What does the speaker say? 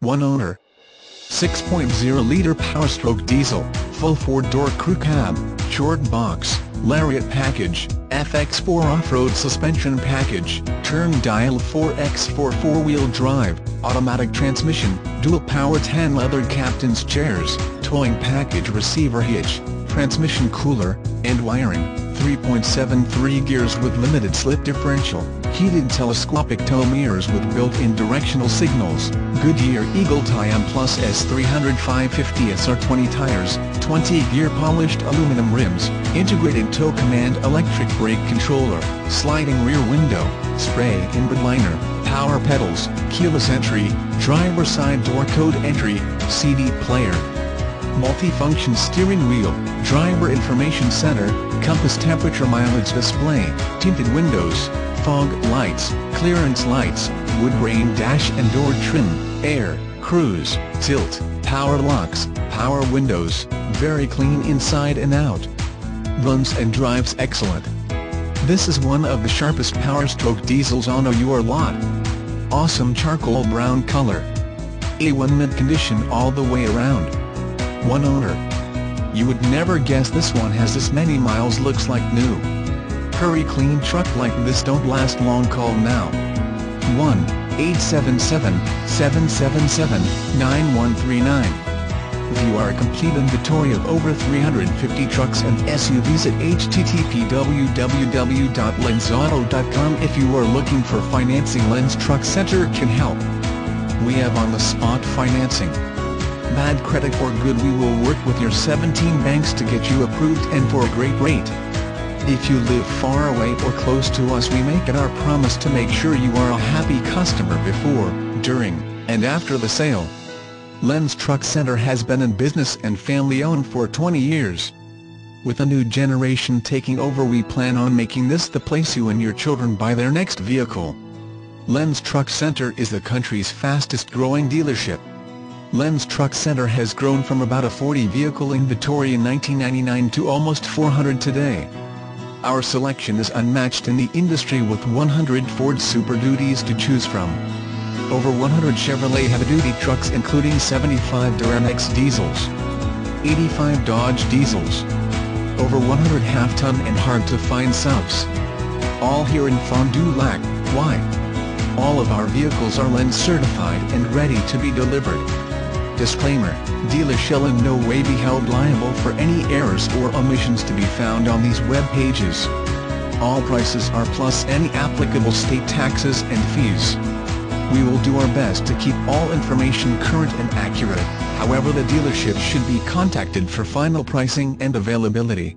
One owner. 6.0-liter Powerstroke diesel, full four-door crew cab, short box, lariat package, FX4 off-road suspension package, turn dial 4x4 four-wheel drive, automatic transmission, dual power tan leather captain's chairs, towing package receiver hitch, transmission cooler, and wiring, 3.73 gears with limited slip differential, heated telescopic tow mirrors with built-in directional signals, Goodyear Eagle Tiam Plus S300 550 SR20 tires, 20-gear polished aluminum rims, integrated tow command electric brake controller, sliding rear window, spray in bedliner, power pedals, keyless entry, driver side door code entry, CD player, multi-function steering wheel, driver information center, compass temperature mileage display, tinted windows, fog lights, clearance lights, wood grain dash and door trim, air, cruise, tilt, power locks, power windows, very clean inside and out. Runs and drives excellent. This is one of the sharpest Powerstroke diesels on your lot. Awesome charcoal brown color. A1 mint condition all the way around one owner. You would never guess this one has this many miles looks like new. Hurry clean truck like this don't last long call now. 1-877-777-9139 View our complete inventory of over 350 trucks and SUVs at http www.lenzauto.com if you are looking for financing Lenz Truck Center can help. We have on-the-spot financing bad credit or good we will work with your 17 banks to get you approved and for a great rate. If you live far away or close to us we make it our promise to make sure you are a happy customer before, during, and after the sale. Lenz Truck Center has been in business and family-owned for 20 years. With a new generation taking over we plan on making this the place you and your children buy their next vehicle. Lenz Truck Center is the country's fastest growing dealership. Lenz Truck Center has grown from about a 40-vehicle inventory in 1999 to almost 400 today. Our selection is unmatched in the industry with 100 Ford Super Duties to choose from. Over 100 Chevrolet heavy-duty trucks including 75 Duramax diesels, 85 Dodge diesels, over 100 half-ton and hard-to-find subs. All here in Fond du Lac, why? All of our vehicles are Lenz certified and ready to be delivered. Disclaimer, dealer shall in no way be held liable for any errors or omissions to be found on these web pages. All prices are plus any applicable state taxes and fees. We will do our best to keep all information current and accurate, however the dealership should be contacted for final pricing and availability.